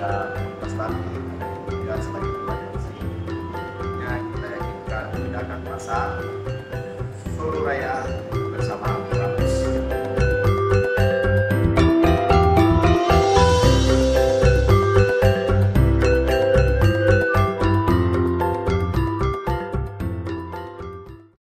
Ya, ada investasi dan sebagai potensi yang nah, kita yakinkan tidak akan masalah.